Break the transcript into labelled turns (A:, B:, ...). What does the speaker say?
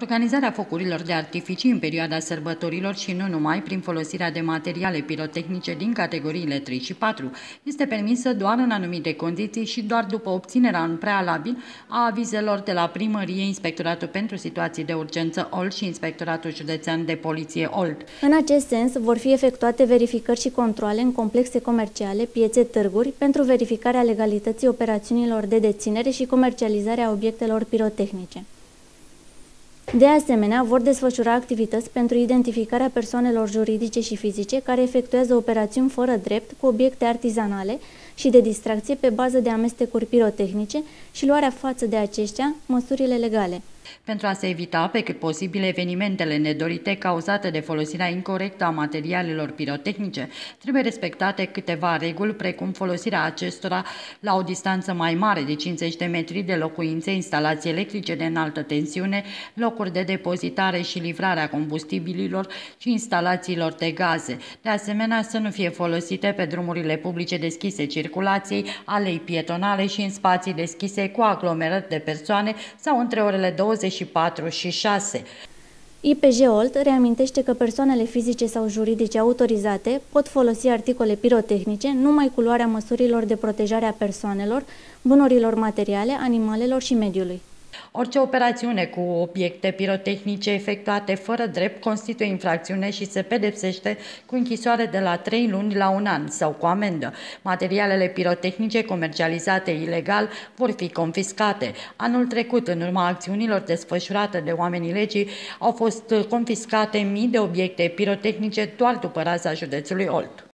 A: Organizarea focurilor de artificii în perioada sărbătorilor și nu numai prin folosirea de materiale pirotehnice din categoriile 3 și 4 este permisă doar în anumite condiții și doar după obținerea în prealabil a avizelor de la Primărie, Inspectoratul pentru Situații de Urgență Olt și Inspectoratul Județean de Poliție Olt.
B: În acest sens vor fi efectuate verificări și controle în complexe comerciale, piețe, târguri pentru verificarea legalității operațiunilor de deținere și comercializare a obiectelor pirotehnice. De asemenea, vor desfășura activități pentru identificarea persoanelor juridice și fizice care efectuează operațiuni fără drept cu obiecte artizanale și de distracție pe bază de amestecuri pirotehnice și luarea față de aceștia măsurile legale.
A: Pentru a se evita pe cât posibil evenimentele nedorite cauzate de folosirea incorrectă a materialelor pirotehnice, trebuie respectate câteva reguli, precum folosirea acestora la o distanță mai mare de 50 de metri de locuințe, instalații electrice de înaltă tensiune, locuri de depozitare și livrare a combustibililor și instalațiilor de gaze. De asemenea, să nu fie folosite pe drumurile publice deschise circulației, alei pietonale și în spații deschise cu aglomerări de persoane sau între orele 20 24 și 6.
B: IPJ Olt reamintește că persoanele fizice sau juridice autorizate pot folosi articole pirotehnice numai cu luarea măsurilor de protejare a persoanelor, bunurilor materiale, animalelor și mediului.
A: Orice operațiune cu obiecte pirotehnice efectuate fără drept constituie infracțiune și se pedepsește cu închisoare de la 3 luni la un an sau cu amendă. Materialele pirotehnice comercializate ilegal vor fi confiscate. Anul trecut, în urma acțiunilor desfășurate de oamenii legii, au fost confiscate mii de obiecte pirotehnice doar după raza județului Olt.